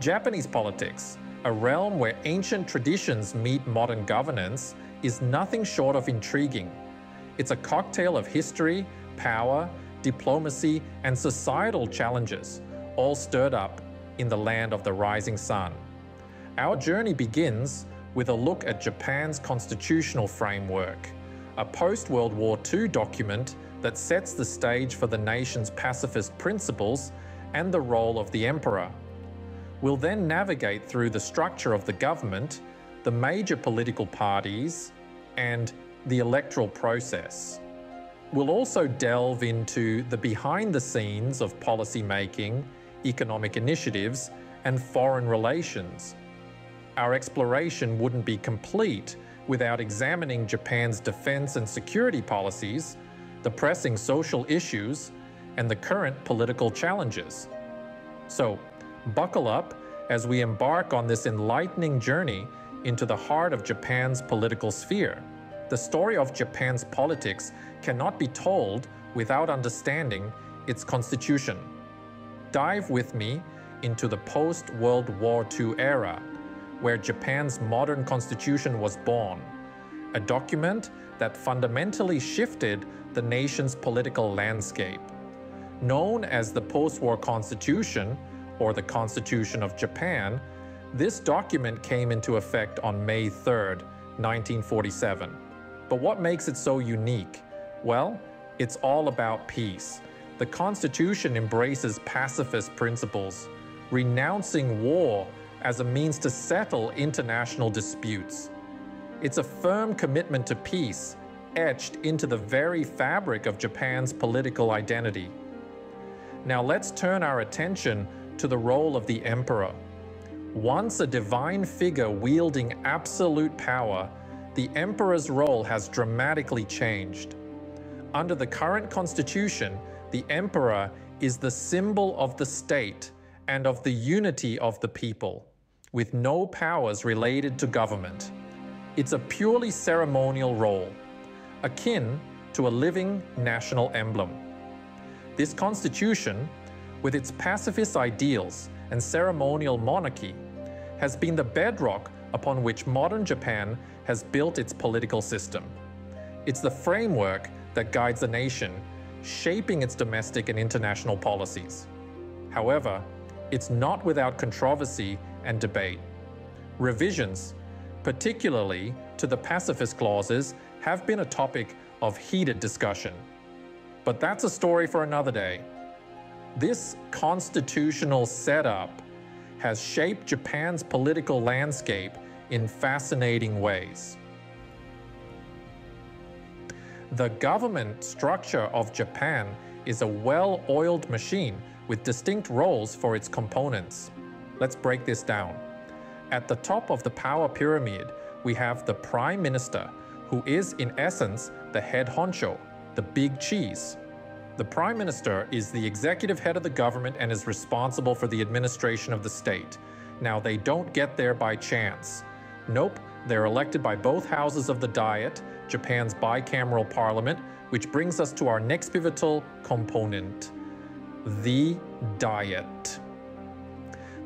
Japanese politics, a realm where ancient traditions meet modern governance, is nothing short of intriguing. It's a cocktail of history, power, diplomacy, and societal challenges, all stirred up in the land of the rising sun. Our journey begins with a look at Japan's constitutional framework, a post World War II document that sets the stage for the nation's pacifist principles and the role of the emperor. We'll then navigate through the structure of the government, the major political parties, and the electoral process. We'll also delve into the behind the scenes of policy making, economic initiatives, and foreign relations. Our exploration wouldn't be complete without examining Japan's defense and security policies, the pressing social issues, and the current political challenges. So, buckle up as we embark on this enlightening journey into the heart of Japan's political sphere. The story of Japan's politics cannot be told without understanding its constitution. Dive with me into the post World War II era, where Japan's modern constitution was born, a document that fundamentally shifted the nation's political landscape. Known as the post war constitution, or the Constitution of Japan, this document came into effect on May 3, 1947. But what makes it so unique? Well, it's all about peace. The Constitution embraces pacifist principles, renouncing war as a means to settle international disputes. It's a firm commitment to peace, etched into the very fabric of Japan's political identity. Now let's turn our attention to the role of the emperor. Once a divine figure wielding absolute power, the emperor's role has dramatically changed. Under the current constitution, the emperor is the symbol of the state and of the unity of the people, with no powers related to government. It's a purely ceremonial role, akin to a living national emblem. This constitution, with its pacifist ideals and ceremonial monarchy, has been the bedrock upon which modern Japan has built its political system. It's the framework that guides the nation, shaping its domestic and international policies. However, it's not without controversy and debate. Revisions, particularly to the pacifist clauses, have been a topic of heated discussion. But that's a story for another day. This constitutional setup has shaped Japan's political landscape in fascinating ways. The government structure of Japan is a well oiled machine with distinct roles for its components. Let's break this down. At the top of the power pyramid, we have the Prime Minister, who is in essence the head honcho, the big cheese. The Prime Minister is the executive head of the government and is responsible for the administration of the state. Now, they don't get there by chance. Nope, they're elected by both houses of the Diet, Japan's bicameral parliament, which brings us to our next pivotal component the Diet.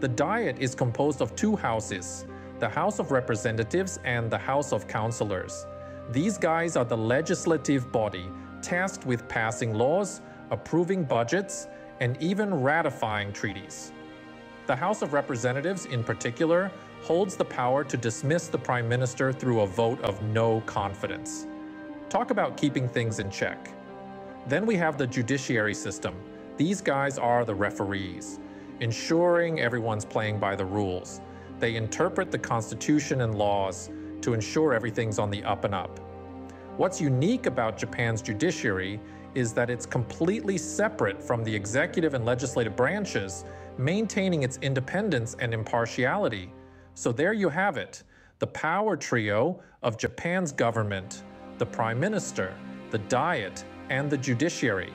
The Diet is composed of two houses the House of Representatives and the House of Councillors. These guys are the legislative body tasked with passing laws, approving budgets, and even ratifying treaties. The House of Representatives, in particular, holds the power to dismiss the Prime Minister through a vote of no confidence. Talk about keeping things in check. Then we have the judiciary system. These guys are the referees, ensuring everyone's playing by the rules. They interpret the Constitution and laws to ensure everything's on the up and up. What's unique about Japan's judiciary is that it's completely separate from the executive and legislative branches, maintaining its independence and impartiality. So there you have it the power trio of Japan's government the Prime Minister, the Diet, and the judiciary.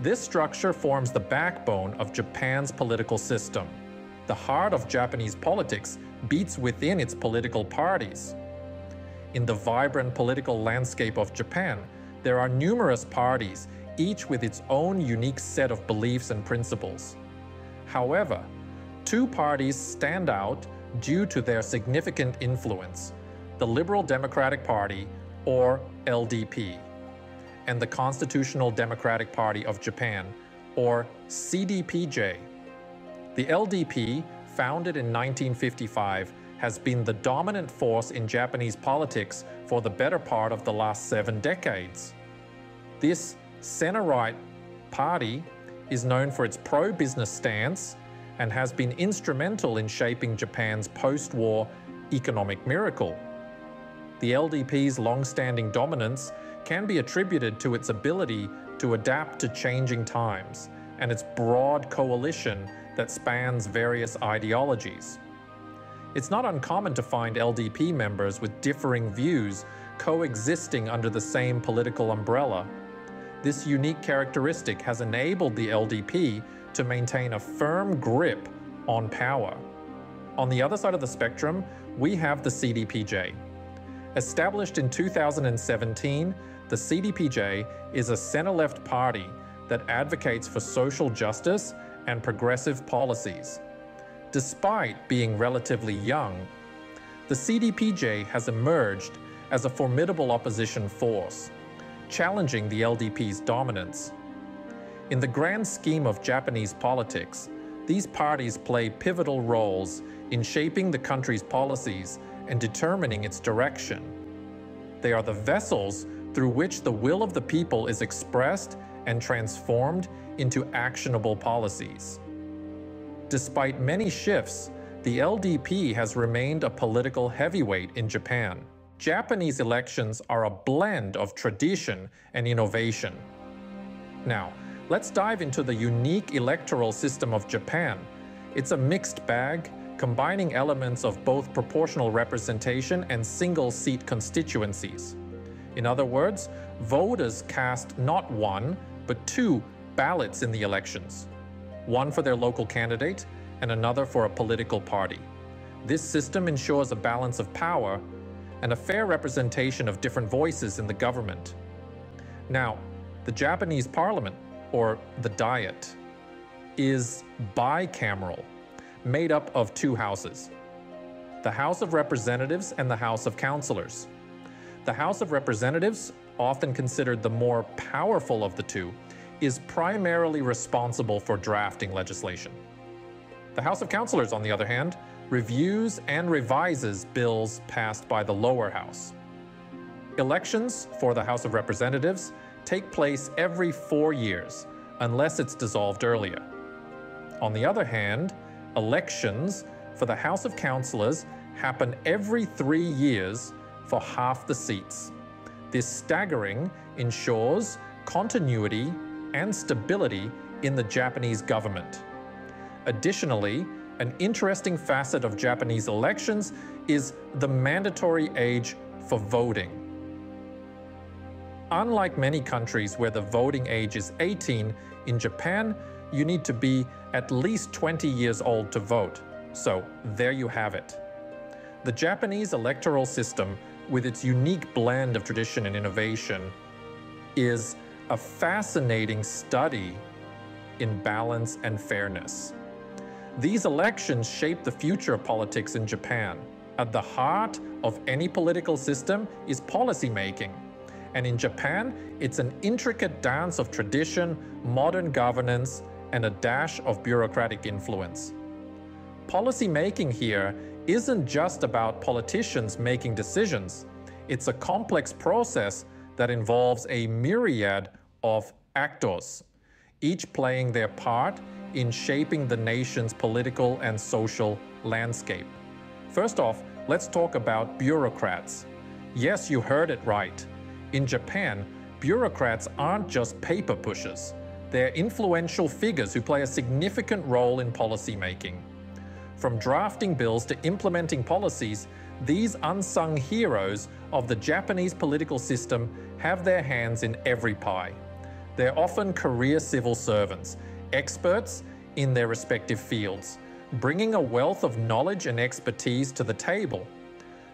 This structure forms the backbone of Japan's political system. The heart of Japanese politics beats within its political parties. In the vibrant political landscape of Japan, there are numerous parties, each with its own unique set of beliefs and principles. However, Two parties stand out due to their significant influence the Liberal Democratic Party, or LDP, and the Constitutional Democratic Party of Japan, or CDPJ. The LDP, founded in 1955, has been the dominant force in Japanese politics for the better part of the last seven decades. This center right party is known for its pro business stance and has been instrumental in shaping Japan's post war economic miracle. The LDP's long standing dominance can be attributed to its ability to adapt to changing times and its broad coalition that spans various ideologies. It's not uncommon to find LDP members with differing views coexisting under the same political umbrella. This unique characteristic has enabled the LDP to maintain a firm grip on power. On the other side of the spectrum, we have the CDPJ. Established in 2017, the CDPJ is a center left party that advocates for social justice and progressive policies. Despite being relatively young, the CDPJ has emerged as a formidable opposition force, challenging the LDP's dominance in the grand scheme of Japanese politics, these parties play pivotal roles in shaping the country's policies and determining its direction. They are the vessels through which the will of the people is expressed and transformed into actionable policies. Despite many shifts, the LDP has remained a political heavyweight in Japan. Japanese elections are a blend of tradition and innovation. Now, Let's dive into the unique electoral system of Japan. It's a mixed bag, combining elements of both proportional representation and single seat constituencies. In other words, voters cast not one, but two ballots in the elections one for their local candidate and another for a political party. This system ensures a balance of power and a fair representation of different voices in the government. Now, the Japanese parliament or the Diet, is bicameral, made up of two houses the House of Representatives and the House of Councilors. The House of Representatives, often considered the more powerful of the two, is primarily responsible for drafting legislation. The House of Councilors, on the other hand, reviews and revises bills passed by the lower house. Elections for the House of Representatives take place every four years, unless it's dissolved earlier. On the other hand, elections for the House of Councillors happen every three years for half the seats. This staggering ensures continuity and stability in the Japanese government. Additionally, an interesting facet of Japanese elections is the mandatory age for voting. Unlike many countries where the voting age is 18, in Japan, you need to be at least 20 years old to vote. So there you have it. The Japanese electoral system, with its unique blend of tradition and innovation, is a fascinating study in balance and fairness. These elections shape the future of politics in Japan. At the heart of any political system is policymaking. And in Japan, it's an intricate dance of tradition, modern governance, and a dash of bureaucratic influence. Policy making here isn't just about politicians making decisions, it's a complex process that involves a myriad of actors, each playing their part in shaping the nation's political and social landscape. First off, let's talk about bureaucrats. Yes, you heard it right. In Japan, bureaucrats aren't just paper pushers. They're influential figures who play a significant role in policymaking. From drafting bills to implementing policies, these unsung heroes of the Japanese political system have their hands in every pie. They're often career civil servants, experts in their respective fields, bringing a wealth of knowledge and expertise to the table.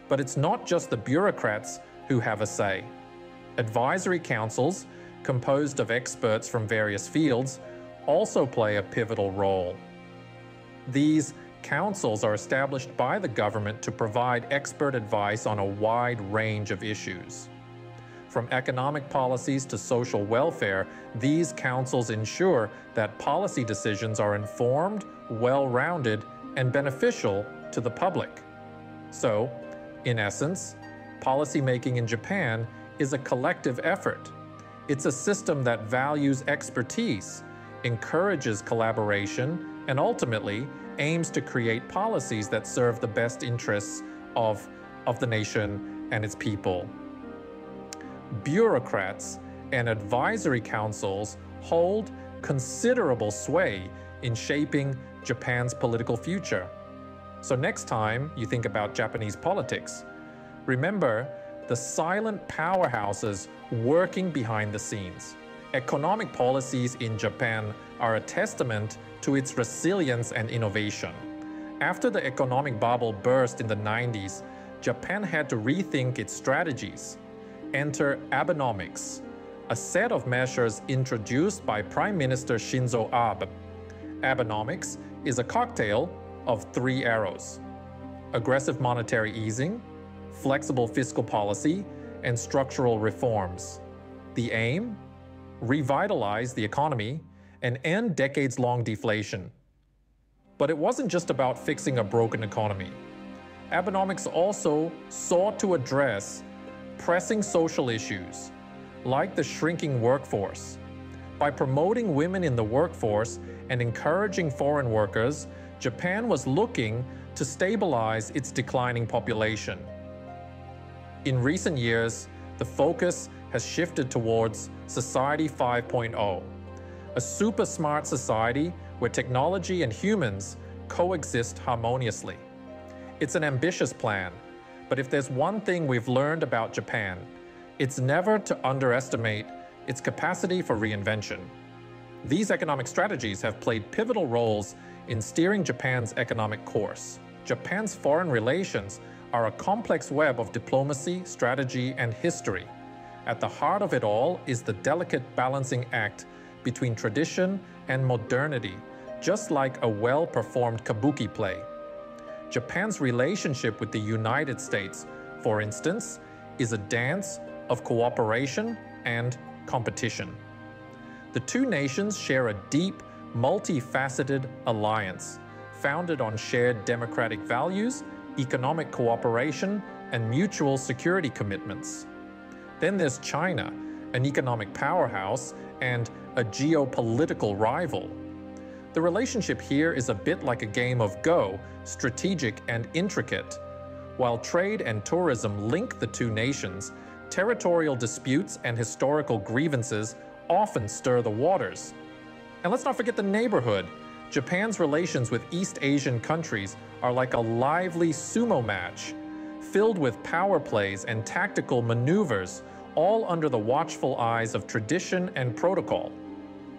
But it's not just the bureaucrats who have a say. Advisory councils, composed of experts from various fields, also play a pivotal role. These councils are established by the government to provide expert advice on a wide range of issues. From economic policies to social welfare, these councils ensure that policy decisions are informed, well rounded, and beneficial to the public. So, in essence, policymaking in Japan is a collective effort. It's a system that values expertise, encourages collaboration, and ultimately aims to create policies that serve the best interests of, of the nation and its people. Bureaucrats and advisory councils hold considerable sway in shaping Japan's political future. So, next time you think about Japanese politics, remember the silent powerhouses working behind the scenes. Economic policies in Japan are a testament to its resilience and innovation. After the economic bubble burst in the 90s, Japan had to rethink its strategies. Enter Abenomics, a set of measures introduced by Prime Minister Shinzo Abe. Abenomics is a cocktail of three arrows aggressive monetary easing, flexible fiscal policy, and structural reforms. The aim? Revitalize the economy and end decades long deflation. But it wasn't just about fixing a broken economy. Abenomics also sought to address pressing social issues, like the shrinking workforce. By promoting women in the workforce and encouraging foreign workers, Japan was looking to stabilize its declining population. In recent years, the focus has shifted towards Society 5.0, a super smart society where technology and humans coexist harmoniously. It's an ambitious plan, but if there's one thing we've learned about Japan, it's never to underestimate its capacity for reinvention. These economic strategies have played pivotal roles in steering Japan's economic course. Japan's foreign relations are a complex web of diplomacy, strategy, and history. At the heart of it all is the delicate balancing act between tradition and modernity, just like a well performed kabuki play. Japan's relationship with the United States, for instance, is a dance of cooperation and competition. The two nations share a deep, multifaceted alliance founded on shared democratic values, economic cooperation, and mutual security commitments. Then there's China, an economic powerhouse and a geopolitical rival. The relationship here is a bit like a game of Go, strategic and intricate. While trade and tourism link the two nations, territorial disputes and historical grievances often stir the waters. And let's not forget the neighborhood. Japan's relations with East Asian countries are like a lively sumo match, filled with power plays and tactical maneuvers, all under the watchful eyes of tradition and protocol.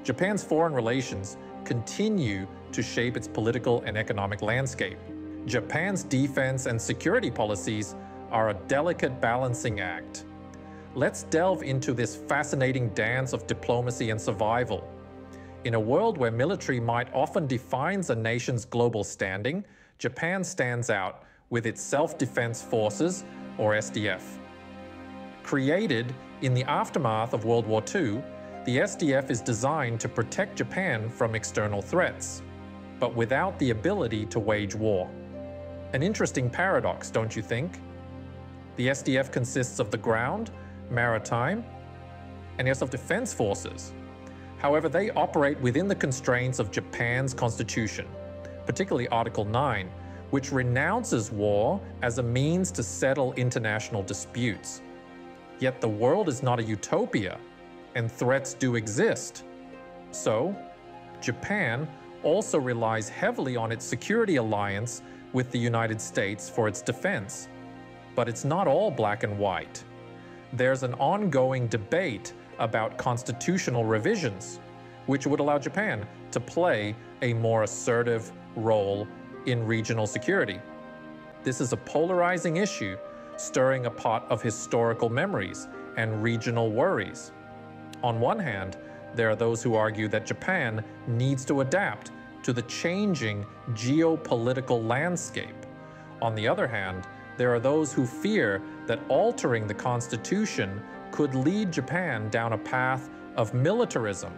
Japan's foreign relations continue to shape its political and economic landscape. Japan's defense and security policies are a delicate balancing act. Let's delve into this fascinating dance of diplomacy and survival. In a world where military might often defines a nation's global standing, Japan stands out with its Self Defense Forces, or SDF. Created in the aftermath of World War II, the SDF is designed to protect Japan from external threats, but without the ability to wage war. An interesting paradox, don't you think? The SDF consists of the ground, maritime, and air self-defense forces. However, they operate within the constraints of Japan's constitution, particularly Article 9, which renounces war as a means to settle international disputes. Yet the world is not a utopia, and threats do exist. So, Japan also relies heavily on its security alliance with the United States for its defense. But it's not all black and white. There's an ongoing debate about constitutional revisions, which would allow Japan to play a more assertive role in regional security. This is a polarizing issue, stirring a pot of historical memories and regional worries. On one hand, there are those who argue that Japan needs to adapt to the changing geopolitical landscape. On the other hand, there are those who fear that altering the constitution could lead Japan down a path of militarism,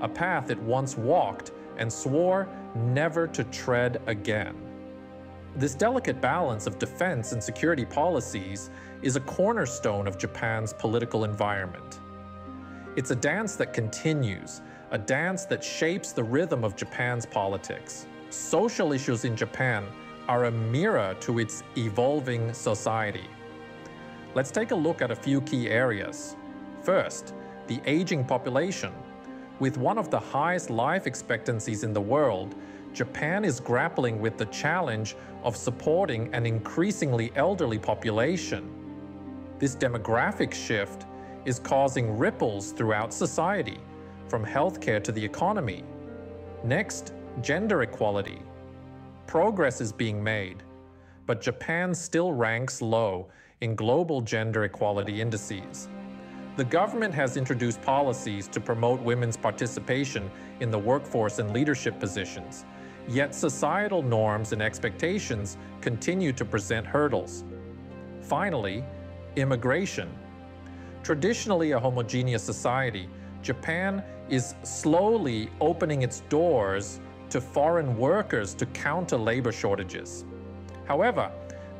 a path it once walked and swore never to tread again. This delicate balance of defense and security policies is a cornerstone of Japan's political environment. It's a dance that continues, a dance that shapes the rhythm of Japan's politics. Social issues in Japan are a mirror to its evolving society. Let's take a look at a few key areas. First, the aging population. With one of the highest life expectancies in the world, Japan is grappling with the challenge of supporting an increasingly elderly population. This demographic shift is causing ripples throughout society, from healthcare to the economy. Next, gender equality. Progress is being made, but Japan still ranks low in global gender equality indices. The government has introduced policies to promote women's participation in the workforce and leadership positions, Yet societal norms and expectations continue to present hurdles. Finally, immigration. Traditionally a homogeneous society, Japan is slowly opening its doors to foreign workers to counter labor shortages. However,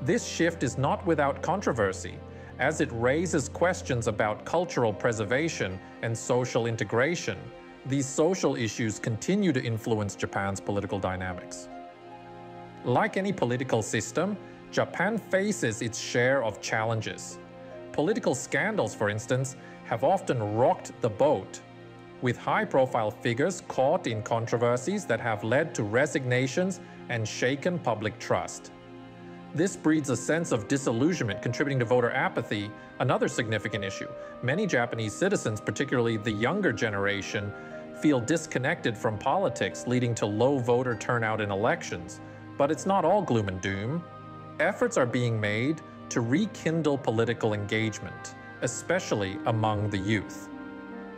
this shift is not without controversy, as it raises questions about cultural preservation and social integration these social issues continue to influence Japan's political dynamics. Like any political system, Japan faces its share of challenges. Political scandals, for instance, have often rocked the boat, with high-profile figures caught in controversies that have led to resignations and shaken public trust. This breeds a sense of disillusionment contributing to voter apathy, another significant issue. Many Japanese citizens, particularly the younger generation, feel disconnected from politics, leading to low voter turnout in elections. But it's not all gloom and doom. Efforts are being made to rekindle political engagement, especially among the youth.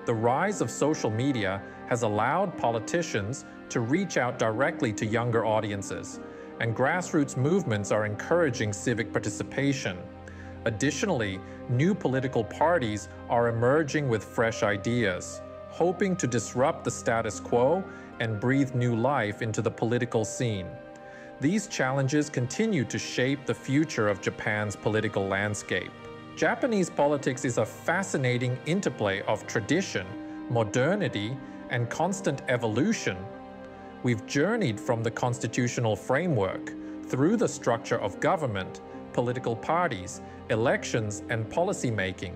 The rise of social media has allowed politicians to reach out directly to younger audiences, and grassroots movements are encouraging civic participation. Additionally, new political parties are emerging with fresh ideas hoping to disrupt the status quo and breathe new life into the political scene. These challenges continue to shape the future of Japan's political landscape. Japanese politics is a fascinating interplay of tradition, modernity, and constant evolution. We've journeyed from the constitutional framework through the structure of government, political parties, elections, and policymaking.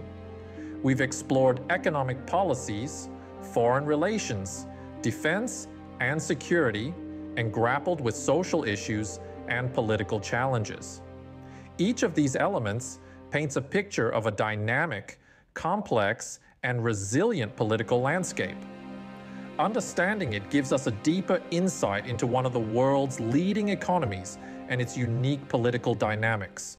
We've explored economic policies, foreign relations, defense and security, and grappled with social issues and political challenges. Each of these elements paints a picture of a dynamic, complex, and resilient political landscape. Understanding it gives us a deeper insight into one of the world's leading economies and its unique political dynamics.